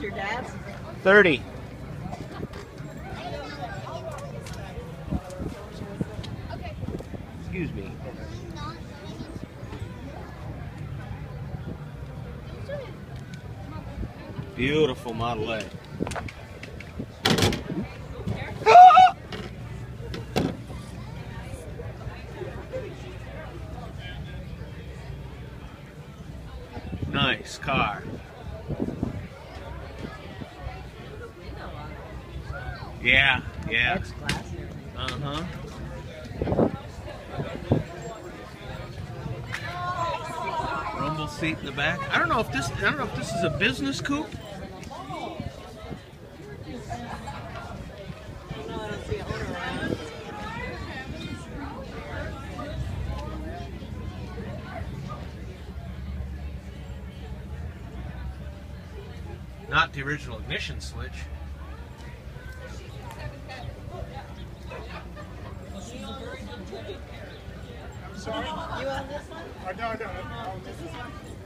Your dad? 30. Excuse me. Beautiful Model A. nice car. Yeah, yeah. Uh huh. Rumble seat in the back. I don't know if this. I don't know if this is a business coupe. No, I don't see an owner around. Not the original ignition switch. You on this one? I don't, I don't.